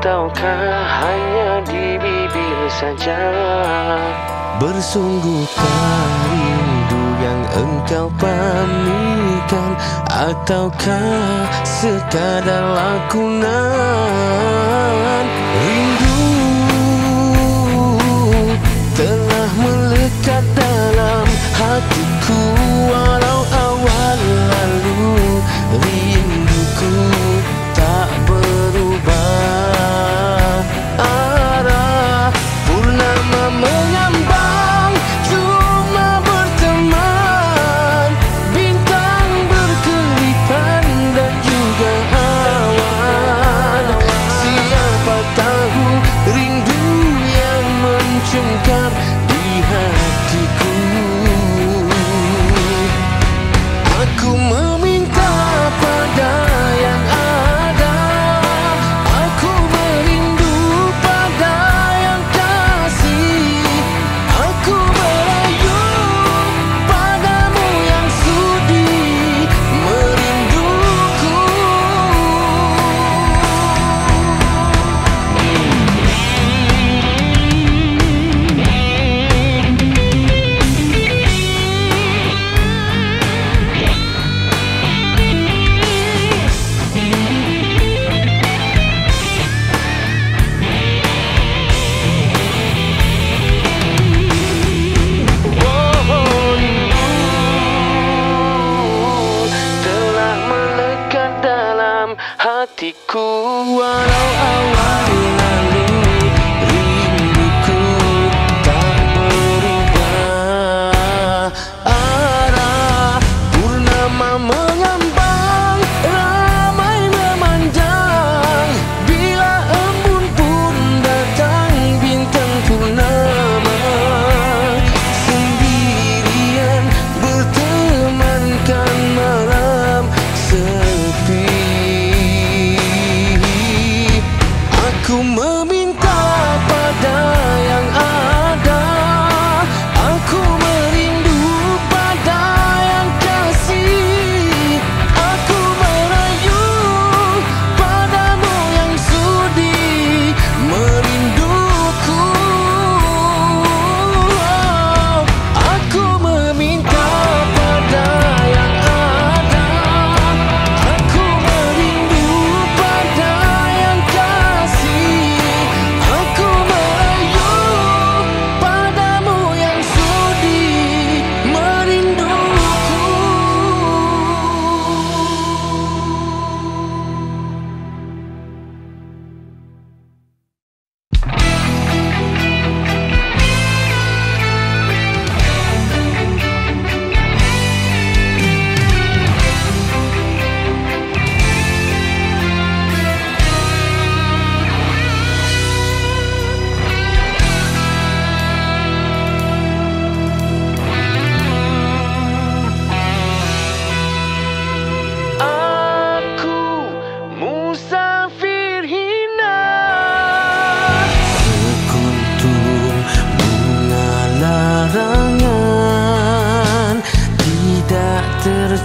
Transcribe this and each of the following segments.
Ataukah hanya di bibir saja? Bersungguhkah rindu yang engkau pamitkan Ataukah sekadar lakunan Rindu telah melekat dalam hatiku walau mentioned come. Hatiku Walau awal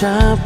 下。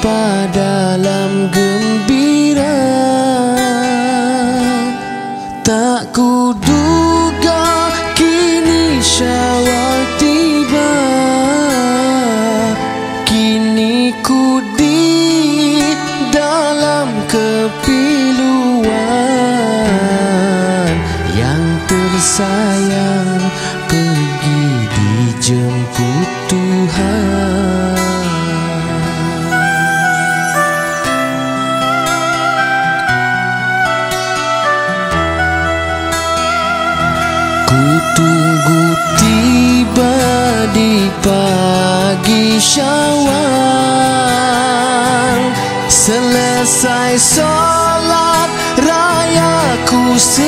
pada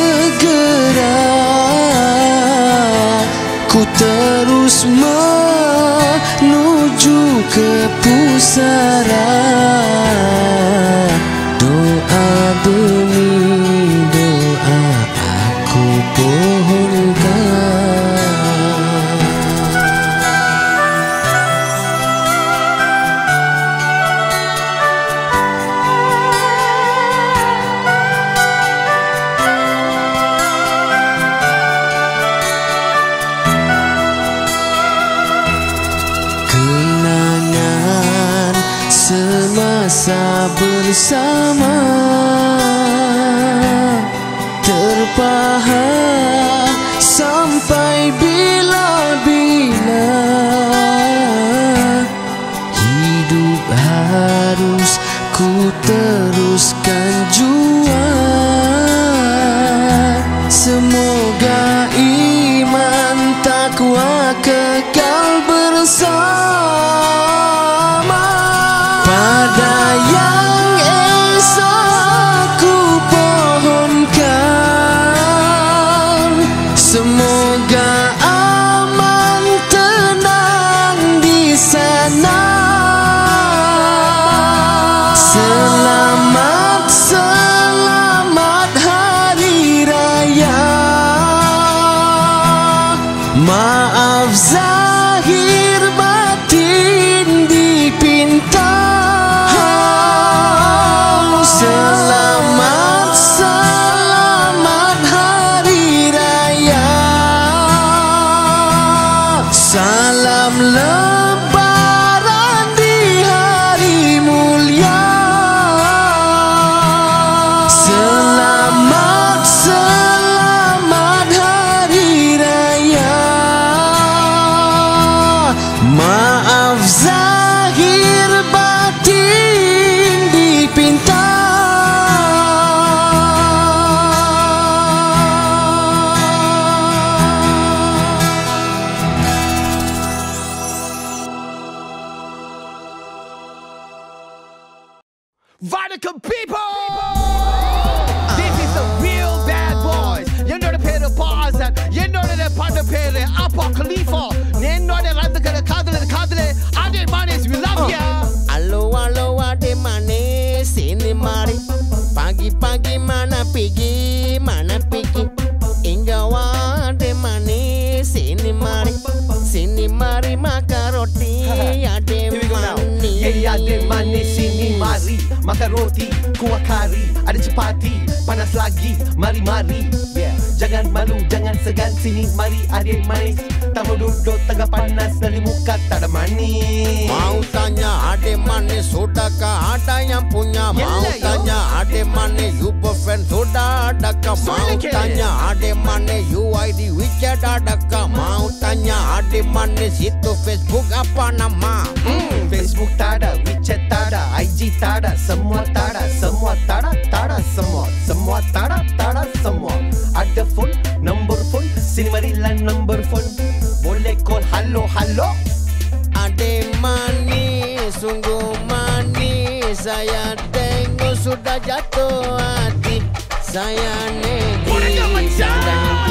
segera. Ku terus menuju ke pusara. Doa demi doa aku pohonkan bersama. Terpahat sampai bila-bila. Hidup harus ku teruskan roti, kuah kari Ada cepati, panas lagi Mari-mari. Yeah. Jangan malu, jangan segan Sini mari adik manis Tamu duduk tengah panas Dari muka tak ada manis. Mau tanya ade mane sudahkah ada yang punya? Mau Yelah, tanya ade mane you boyfriend sudah adakah Mau Soalnya ke? tanya ade mane UID WeChat adakah? Mau tanya ade mane situ Facebook apa nama? Hmm, Facebook tak ada, WeChat tak ada, IG tak ada, semua tak ada, semua tak ada, tak ada semua, semua tak ada, tak ada semua. Ada phone, nombor phone, sini marilah nombor phone. Boleh call halo halo. Ade manis, sungguh manis Saya tengok sudah jatuh hati Saya Boleh negeri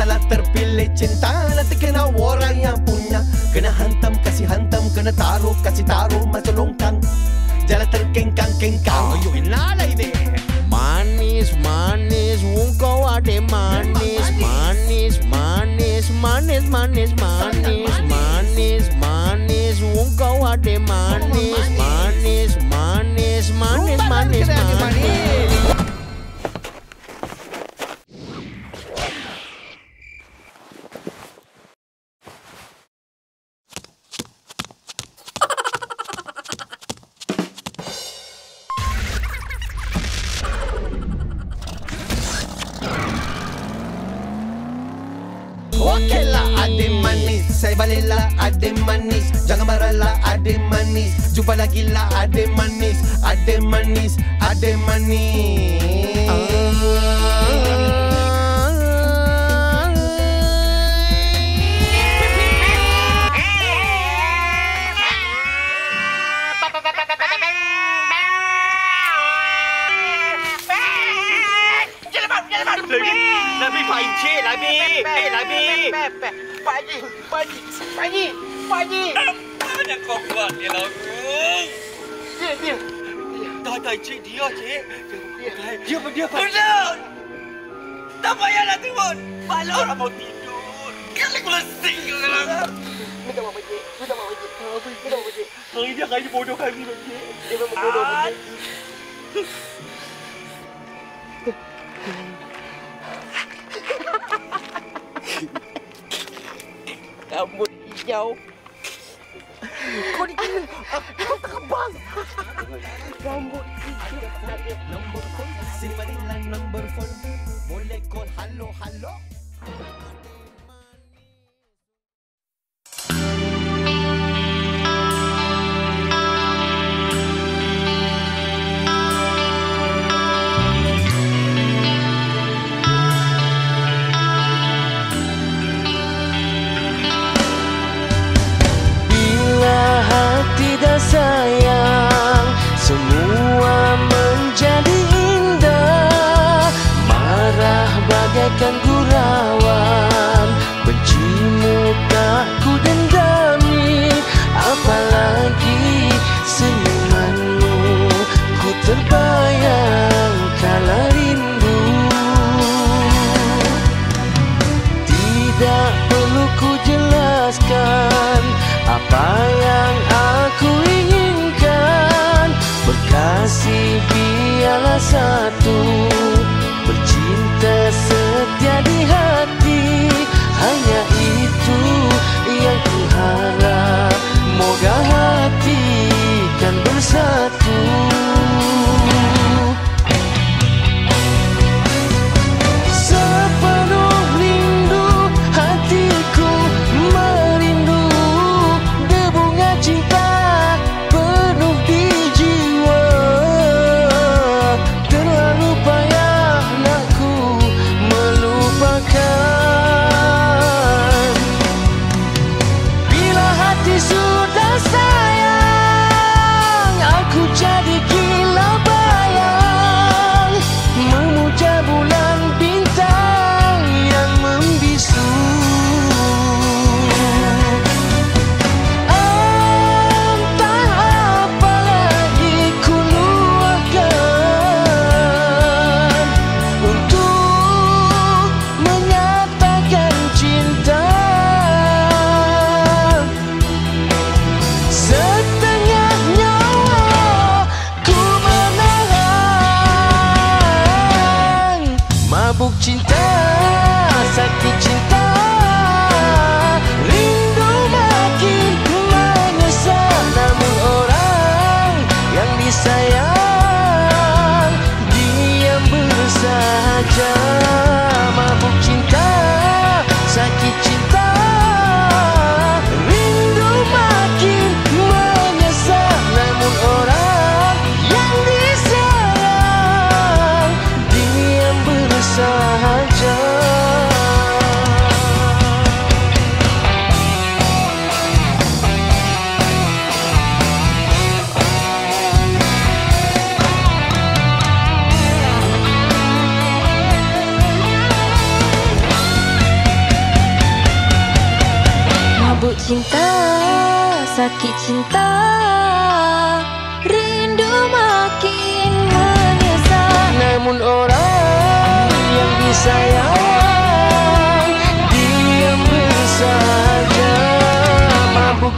salah terpilih cinta Nanti kena orang yang punya Kena hantam, kasih hantam Kena taruh, kasih taruh Macam longkang Jalan terkengkang, lengkang Ayo inala ini Manis, manis, wong kau ada manis, manis, manis, manis, manis, manis, manis, Pakailah adik manis. Saya baliklah adik manis. Jangan baralah adik manis. Jumpa lagi lah adik manis. Adik manis Adik manis. Uh. Ah, Encik lah Bi. Encik lah Bi. Pak Haji, Pak ni. Pak pakcik, Pak pakcik. Apa yang kau buat dia lah aku? Dia, dia. Tak ada Encik, dia Encik. Dia, dia, dia. Tidur! Tak payahlah tidur. Malah orang mau tidur. Kali aku lesing ke dalam. Minta maaf, Encik. Minta maaf, Encik. Minta maaf, Encik. Hari ini akan bodoh kami, Encik. Dia memang bodoh. Ah. Rambut hijau. Kau ni. Kau terbang. Rambut hijau. Nombor phone Boleh call halo halo kurang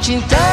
te entrego.